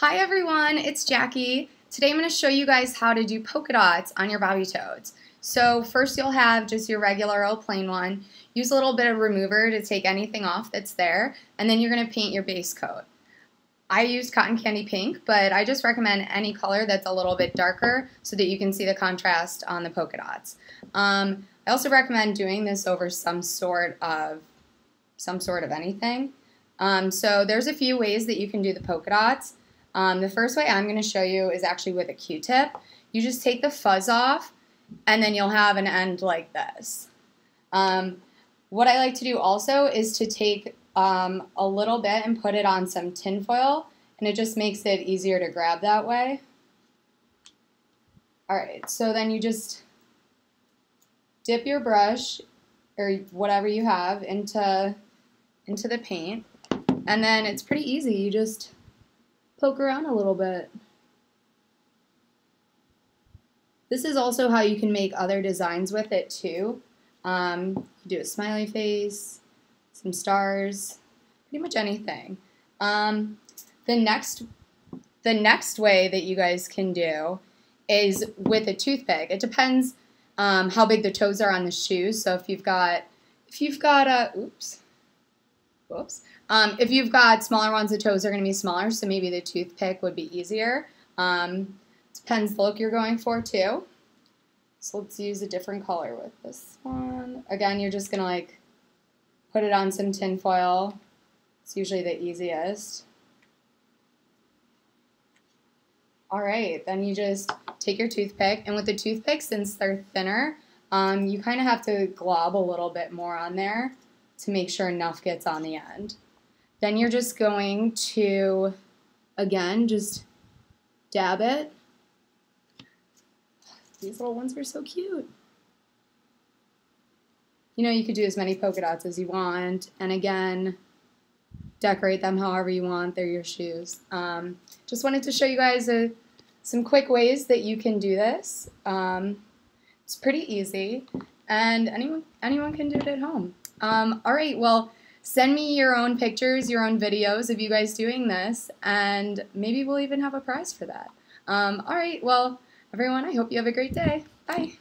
Hi everyone, it's Jackie. Today I'm going to show you guys how to do polka dots on your Bobbi-Toads. So first you'll have just your regular old plain one. Use a little bit of remover to take anything off that's there, and then you're going to paint your base coat. I use cotton candy pink, but I just recommend any color that's a little bit darker so that you can see the contrast on the polka dots. Um, I also recommend doing this over some sort of some sort of anything. Um, so there's a few ways that you can do the polka dots. Um, the first way I'm going to show you is actually with a Q-tip. You just take the fuzz off and then you'll have an end like this. Um, what I like to do also is to take um, a little bit and put it on some tinfoil and it just makes it easier to grab that way. Alright, so then you just dip your brush or whatever you have into, into the paint and then it's pretty easy. You just poke around a little bit. This is also how you can make other designs with it too. Um, do a smiley face, some stars, pretty much anything. Um, the next, the next way that you guys can do is with a toothpick. It depends um, how big the toes are on the shoes. So if you've got, if you've got a, oops, whoops. Um, if you've got smaller ones, the toes are going to be smaller, so maybe the toothpick would be easier. Um, depends the look you're going for, too. So let's use a different color with this one. Again, you're just going to like put it on some tin foil. It's usually the easiest. All right, then you just take your toothpick, and with the toothpick, since they're thinner, um, you kind of have to glob a little bit more on there to make sure enough gets on the end. Then you're just going to, again, just dab it. These little ones are so cute. You know, you could do as many polka dots as you want. And again, decorate them however you want. They're your shoes. Um, just wanted to show you guys a, some quick ways that you can do this. Um, it's pretty easy, and anyone anyone can do it at home. Um, all right, well, send me your own pictures, your own videos of you guys doing this, and maybe we'll even have a prize for that. Um, all right, well, everyone, I hope you have a great day. Bye.